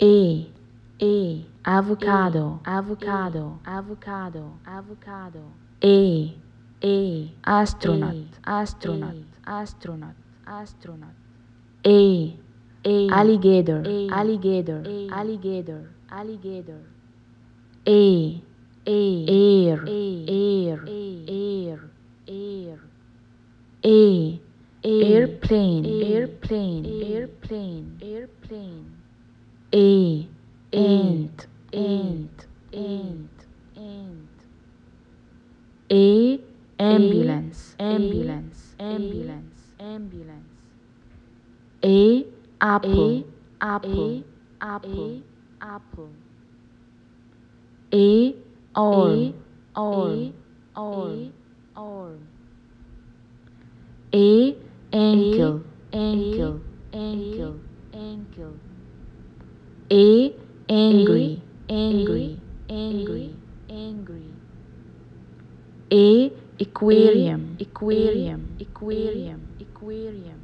A A avocado. Avocado. Avocado. Avocado. A A astronaut. Astronaut. Astronaut. Astronaut. A A alligator. Alligator. Alligator. Alligator. A A air. Air. Air. Air. A airplane. Airplane. Airplane. Airplane A ant ant ant ant A ambulance. Ambulance ambulance. Ambulance. A apple. Apple. Apple. Apple. A arm arm arm arm A ankle. Ankle. Ankle. Ankle A angry. angry. Angry. Angry A aquarium aquarium aquarium aquarium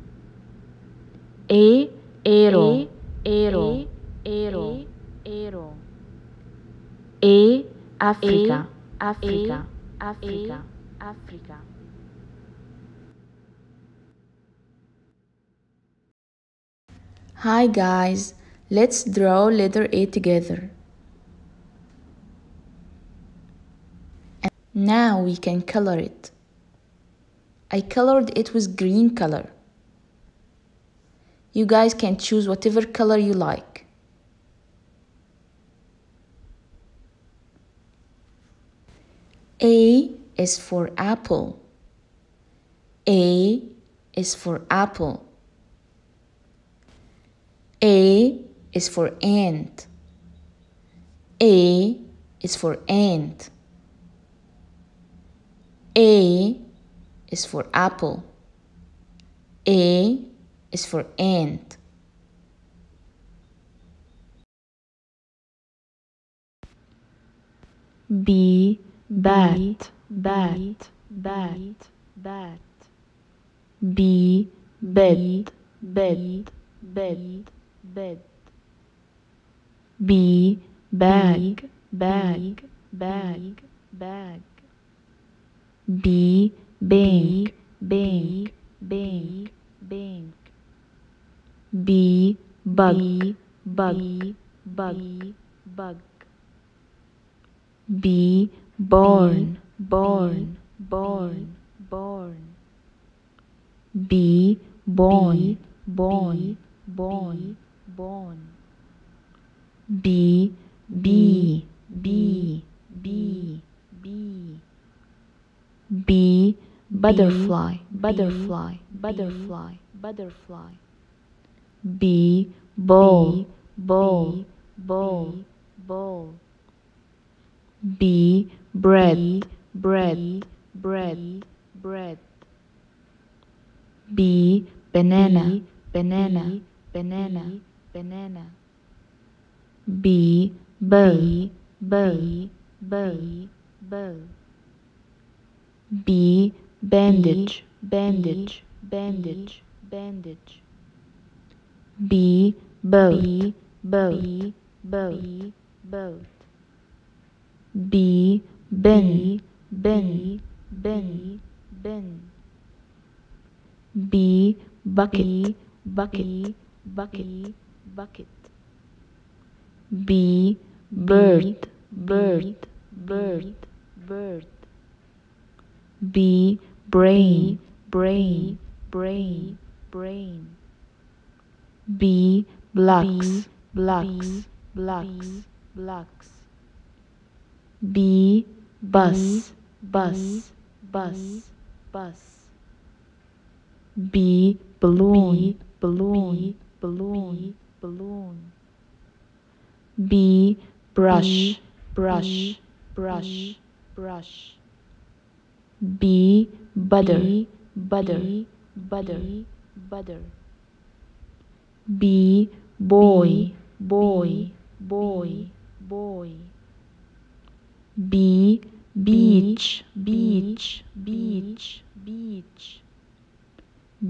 A arrow arrow arrow arrow A Africa. Africa. Africa. Africa. Hi guys, let's draw letter A together. And now we can color it. I colored it with green color. You guys can choose whatever color you like. A is for apple. A is for apple. A is for ant. A is for ant. A is for apple. A is for ant. B bat bat bat bat B bed bed bed bed B bag bag bag bag. B bank bank bank bank. B bug bug bug bug. B born born born born. B born born born born B B B B B. B butterfly butterfly butterfly butterfly. B ball ball ball ball. B bread bread bread bread. B banana banana banana banana B bow bow bow bow B bandage bandage bandage bandage. B boat boat boat. Boat. B bin bin bin bin. B bucket bucket bucket bucket B bird. Bird. Bird. Bird. B brain. Brain. Brain. Brain. B blocks. Blocks. Blocks. Blocks. B bus. Bus. Bus. Bus. B balloon. Balloon. Balloon. Balloon B brush brush brush brush. B butter butter butter. Butter. B boy boy boy boy. B beach beach beach beach.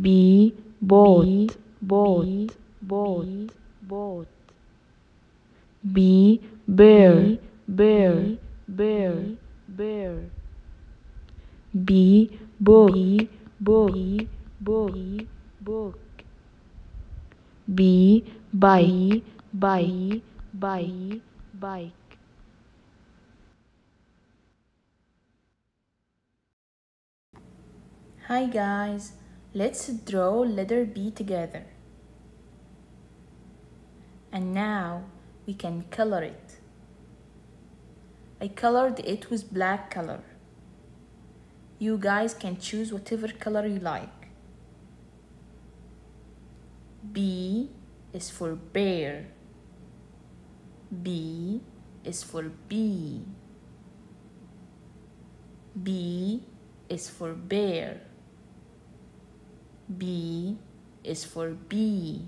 B boat boat boat boat B bear. Bear. Bear. Bear. B book. Book. Book. Book. B bike. Bike. Bike. Bike. Hi guys, let's draw letter B together. And now we can color it. I colored it with black color. You guys can choose whatever color you like. B is for bear. B is for bee. B is for bear. B is for bee.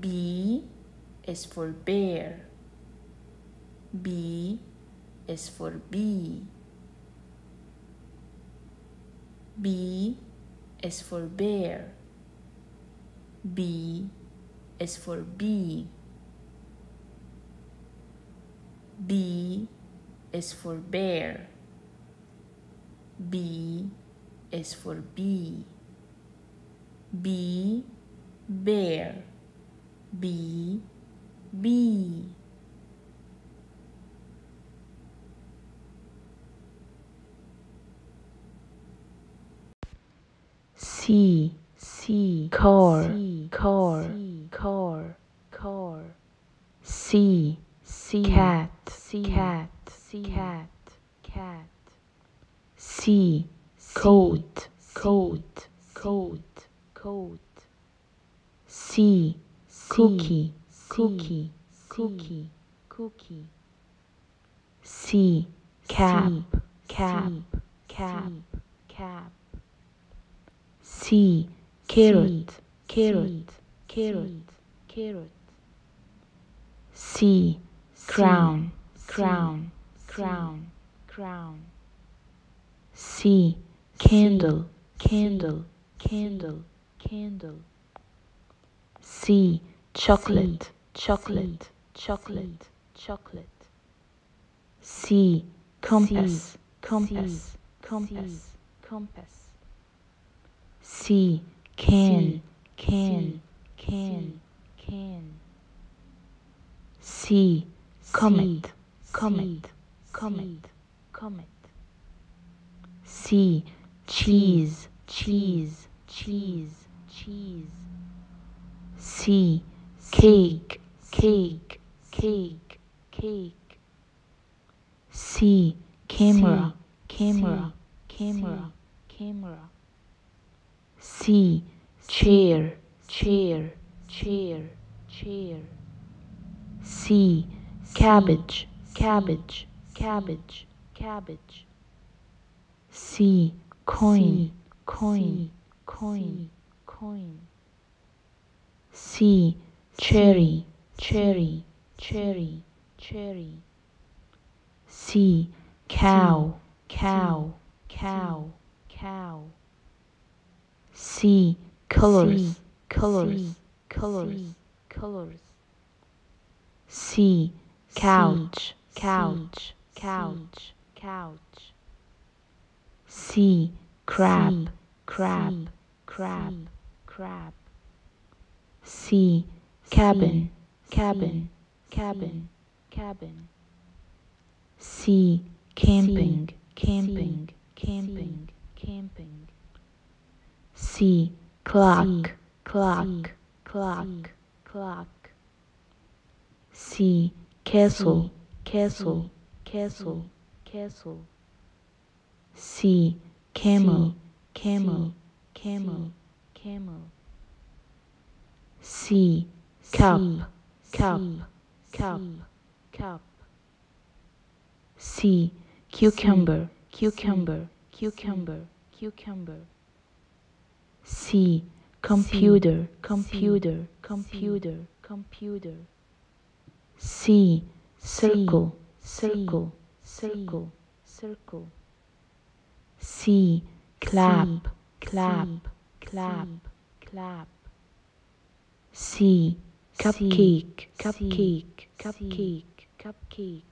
B is for bear. B is for bee. B is for bear. B is for bee. B is for bear. B is for bee. B, bear. B, bee. C, C, car, C, car, C, car, car. C, C, cat, C, cat, C, cat, cat. C, coat, coat, coat, coat. C, cookie, cookie, cookie, cookie. C, cap, cap, cap, cap. C, carrot, carrot, carrot, carrot. C, crown, crown, crown, crown. C, candle, candle, candle, candle. C, chocolate, chocolate, chocolate, chocolate. C, compass, compass, compass, compass. C, can, can, can, can. C, comet, comet, comet, comet. C, cheese, cheese, cheese, cheese. C, cake, cake, cake, cake. C, camera, camera, camera, camera. C, chair, chair, chair, chair. C, cabbage, cabbage, cabbage, cabbage. C, coin, coin, coin, coin. C, cherry, cherry, cherry, cherry. C, cow, cow, cow, cow. C, colors, colors, colors, colors. C, couch, couch, couch, couch. C, crab, crab, crab, crab. C, cabin, cabin, cabin, cabin. C, camping, camping, camping, camping. C, clock, clock, clock, clock. C, castle, castle, castle, castle. C, camel, camel, camel, camel. C, cup, cup, cup, cup. C, cucumber, cucumber, cucumber, cucumber. C, computer, computer, computer, computer. C, circle, circle, circle, circle. C, clap, clap, clap, clap. C, cupcake, cupcake, cupcake, cupcake.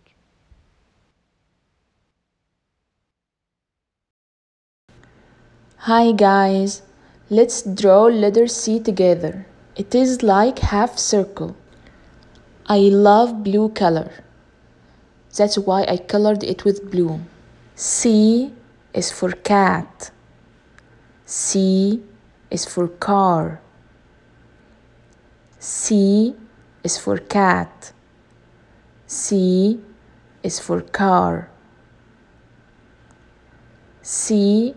Hi guys, let's draw letter C together. It is like half circle. I love blue color. That's why I colored it with blue. C is for cat. C is for car. C is for cat. C is for car. C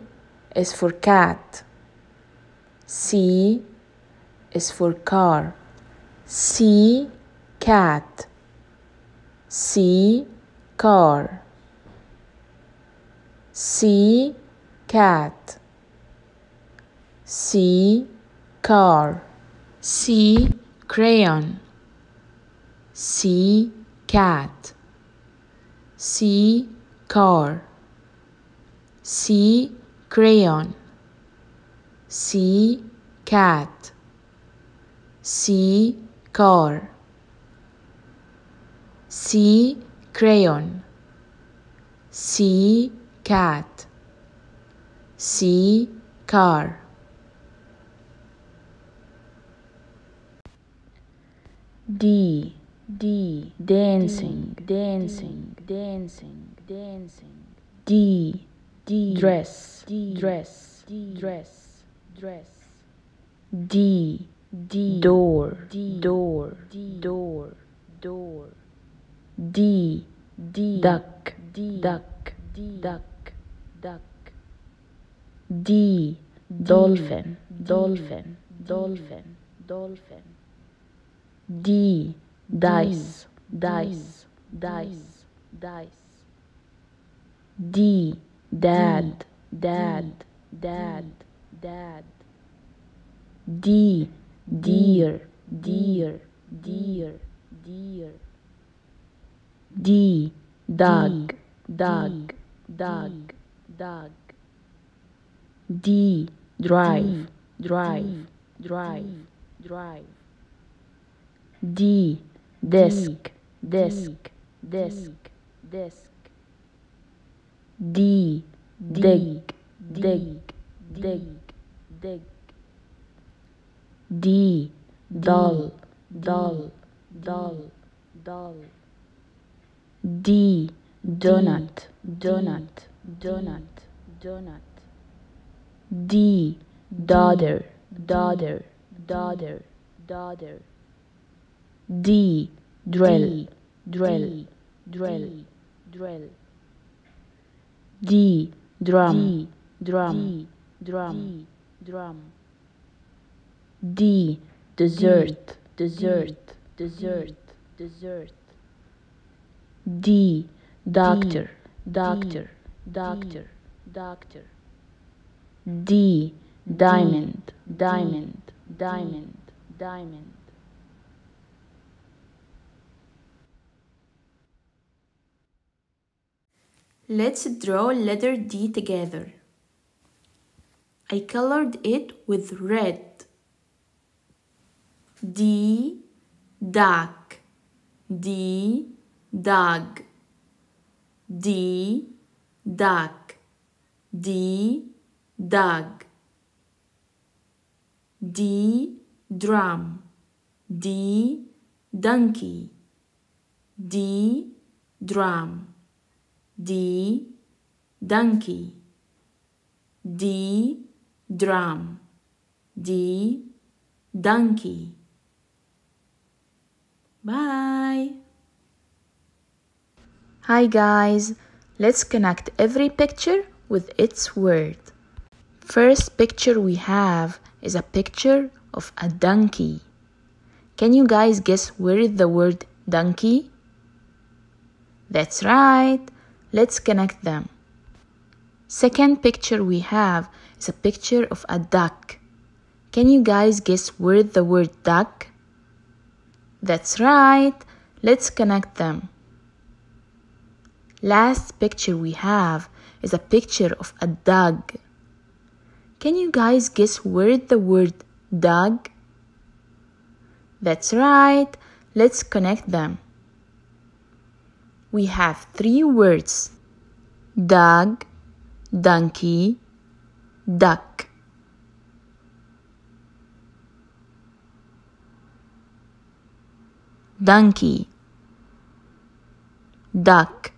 is for cat. C is for car. C cat. C car. C cat. C car. C crayon. C cat. C car. C crayon. C cat. C car. C crayon. C cat. C car. D D dancing dancing dancing dancing. D D dress D dress D dress dress. D D door D door D door door. D D duck D duck D duck duck. D dolphin dolphin dolphin dolphin D. Dice. Dice. Dice. Dice. D. Dad. Dad. Dad. Dad. D. Deer. Deer. Deer. Deer. D. Dog. Dog. Dog. Dog. D. Drive. Drive. Drive. Drive D. Desk desk desk desk D. Dig. Dig. Dig. Dig. D. Dull. Dull. Dull. Dull. D. Donut. Donut. Donut. Donut. D. Daughter. Daughter. Daughter. Daughter D. Drill drill drill drill D. Drum. Drum. Drum. Drum. D. Dessert. Dessert. Dessert. Dessert. D. Doctor. Doctor. Doctor. Doctor. D. Diamond. Diamond. Diamond. Diamond Let's draw letter D together. I colored it with red. D, duck. D, dog. D, duck. D, dog. D, drum. D, donkey. D, drum. D donkey. D drum. D donkey. Bye. Hi guys. Let's connect every picture with its word. First picture we have is a picture of a donkey. Can you guys guess where is the word donkey? That's right Let's connect them. Second picture we have is a picture of a duck. Can you guys guess where the word duck? That's right. Let's connect them. Last picture we have is a picture of a dog. Can you guys guess where the word dog? That's right. Let's connect them. We have three words dog, donkey, duck. Donkey, duck,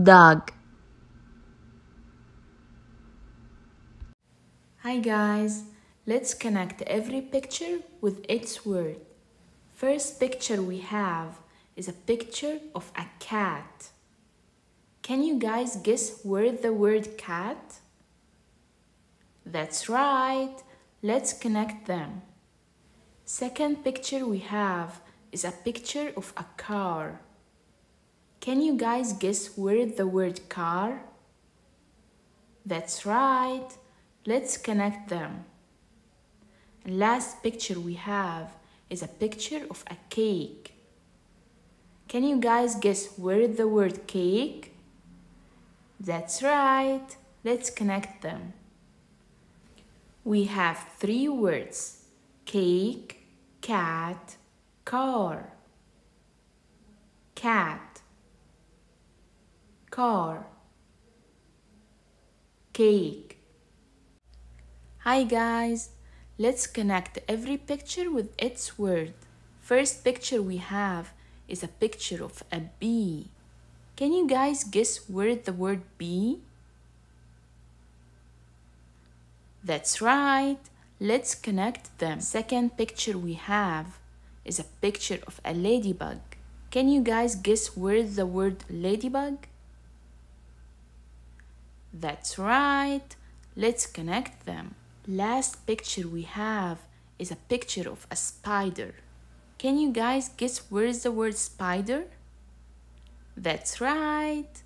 dog. Hi guys, let's connect every picture with its word. First picture we have is a picture of a cat. Can you guys guess where the word cat? That's right, let's connect them. Second picture we have is a picture of a car. Can you guys guess where the word car? That's right, Let's connect them. And last picture we have is a picture of a cake. Can you guys guess where the word cake? That's right. Let's connect them. We have three words. Cake, cat, car. Cat, car, cake. Hi guys, let's connect every picture with its word. First picture we have is a picture of a bee. Can you guys guess where the word bee? That's right, let's connect them. Second picture we have is a picture of a ladybug. Can you guys guess where the word ladybug? That's right, let's connect them. Last picture we have is a picture of a spider. Can you guys guess where is the word spider? That's right.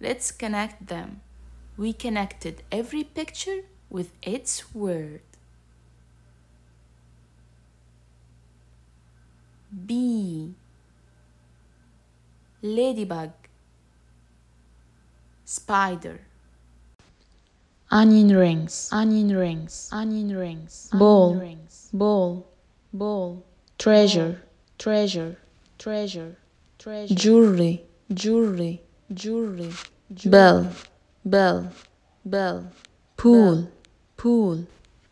Let's connect them. We connected every picture with its word. Bee Ladybug. Spider. Onion rings, onion rings, onion rings, ball, rings, ball, ball, treasure, treasure, treasure, treasure, jewelry, jewelry, jewelry, bell, bell, bell, pool, pool,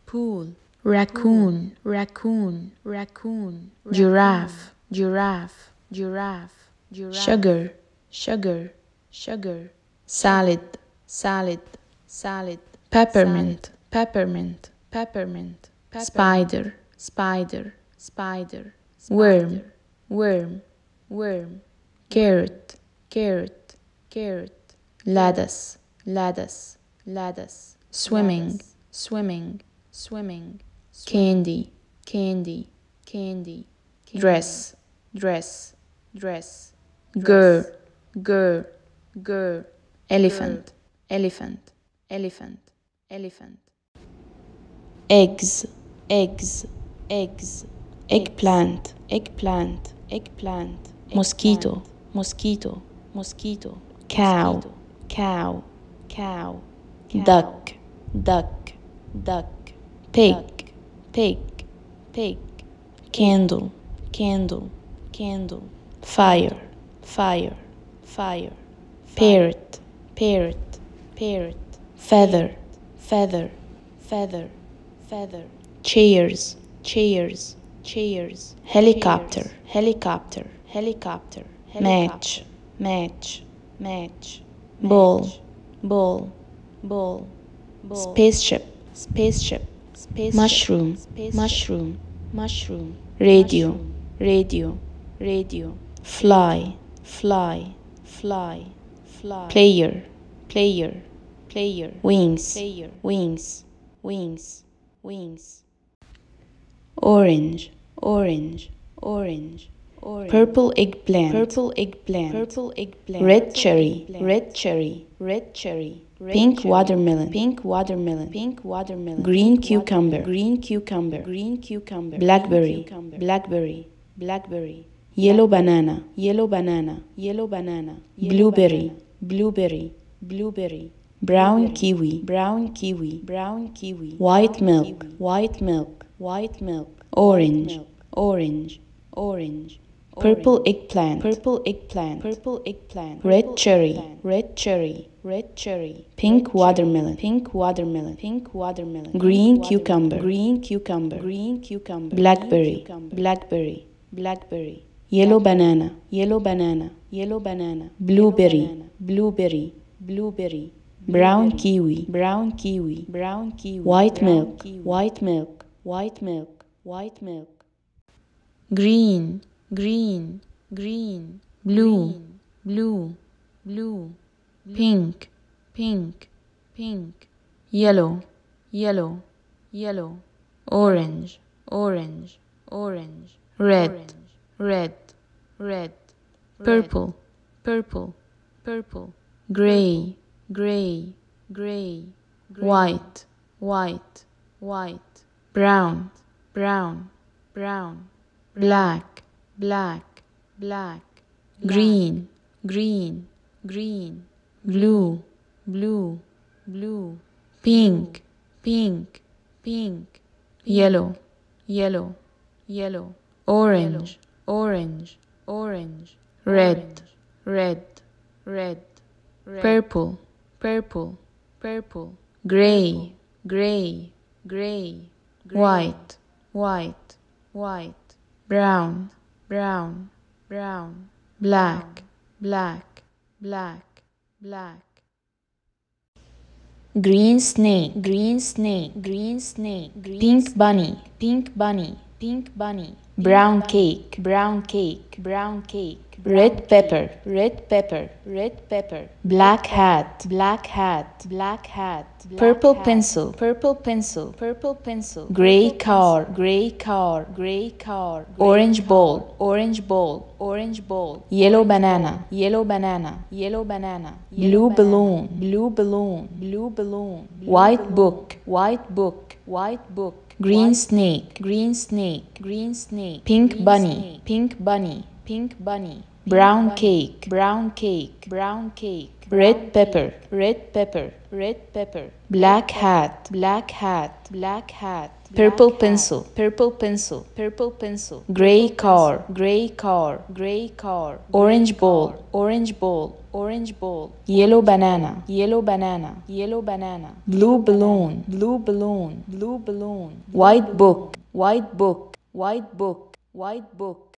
pool, raccoon, raccoon, raccoon, giraffe, giraffe, giraffe, giraffe, sugar, sugar, sugar, salad, salad, salad peppermint, peppermint, peppermint, spider, spider, spider, worm, worm, worm, carrot, carrot, carrot, lettuce, lettuce, lettuce, swimming, swimming, swimming, candy, candy, candy, dress, dress, dress, girl, girl, girl, elephant, elephant, elephant. Elephant. Eggs, eggs, eggs, eggplant, eggplant, eggplant, mosquito, mosquito, mosquito, cow, cow, cow, duck, duck, duck, pig, pig, pig, candle, candle, candle, fire, fire, fire, parrot, parrot, parrot, feather, feather, feather, feather. Chairs, chairs, chairs. Helicopter, helicopter, helicopter. Match, match, match. Ball, ball, ball. Spaceship, spaceship, spaceship. Mushroom, mushroom, mushroom. Radio, radio, radio. Fly, fly, fly, fly. Player, player. Player, wings, player, wings, wings, wings. Orange, orange, orange. Orange. Purple eggplant, purple eggplant, purple eggplant. Red cherry, red cherry, red cherry. Pink watermelon, pink watermelon, pink watermelon. Green cucumber, green cucumber, green cucumber. Blackberry, blackberry, blackberry. Yellow banana, yellow banana, yellow banana. Blueberry, blueberry, blueberry. Brown kiwi, brown kiwi, brown kiwi, white milk, white milk, white milk, orange. Orange. Orange. Purple eggplant. Purple eggplant. Purple eggplant. Red cherry. red cherry. Red cherry. Pink watermelon. pink watermelon. Pink watermelon. Green cucumber. green cucumber. Green cucumber. Blackberry. Blackberry. Blackberry. Yellow banana. Yellow banana. Yellow banana. Blueberry. Blueberry. Blueberry. Brown kiwi. Brown kiwi. Brown kiwi. White milk. white milk white milk white milk. Green green green. Blue blue blue. Pink pink pink. Yellow yellow yellow. Orange orange orange. Red red red. Purple purple purple. Gray gray gray. White white white brown brown brown black black black green green green blue blue blue pink pink pink yellow yellow yellow orange orange orange red red red purple purple purple gray gray gray white white white. Brown brown brown. Black black black black. Green snake green snake green snake. Green pink bunny pink bunny pink bunny. Brown cake brown cake brown cake red pepper. Red pepper. Red pepper. Black hat. Black hat. Black hat. Purple pencil. Purple pencil. Purple pencil. Gray car. Gray car. Gray car. Orange ball orange ball orange ball yellow banana. Yellow banana. Yellow banana. Blue balloon. Blue balloon. Blue balloon. White book. White book. White book. Green snake. Green snake. Green snake. Pink bunny. pink bunny. Pink bunny brown cake. brown cake. Brown cake. Red pepper. red pepper. Red pepper. Black hat. black hat. Black hat. Purple pencil. purple pencil. Purple pencil. Gray car. Gray car. Gray car. Orange ball. orange ball. Orange ball. Yellow banana. Yellow banana. Yellow banana. Blue balloon. Blue balloon. Blue balloon. White book. White book. White book. White book